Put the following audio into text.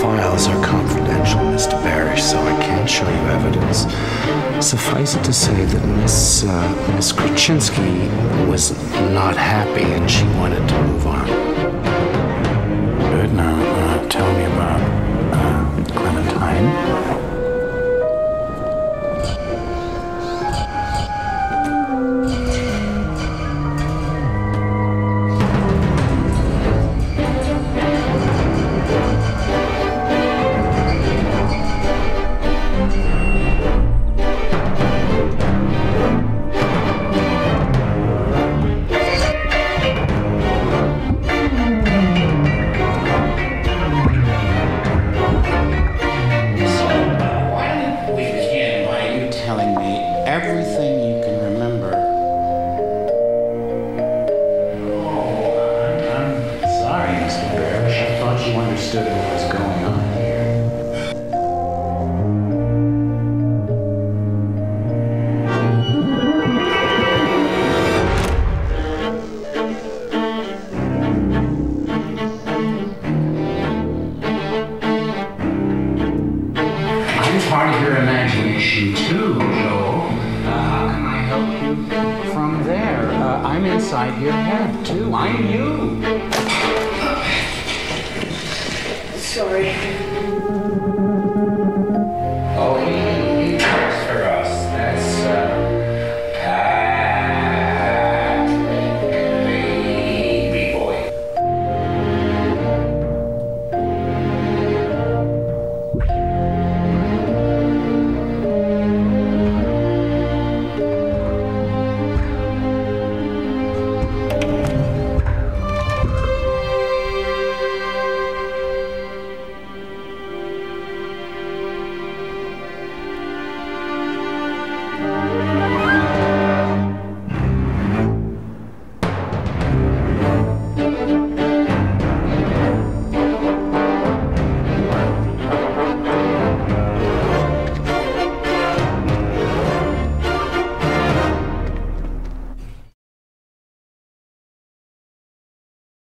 files are confidential, Mr. Barish, so I can't show you evidence. Suffice it to say that Miss uh, Miss Kruczynski was not happy, and she wanted to move on. Understood what was going on here. I'm part of your imagination too, Joel. Uh, how can I help you from there? Uh, I'm inside your head too. I'm you. sorry.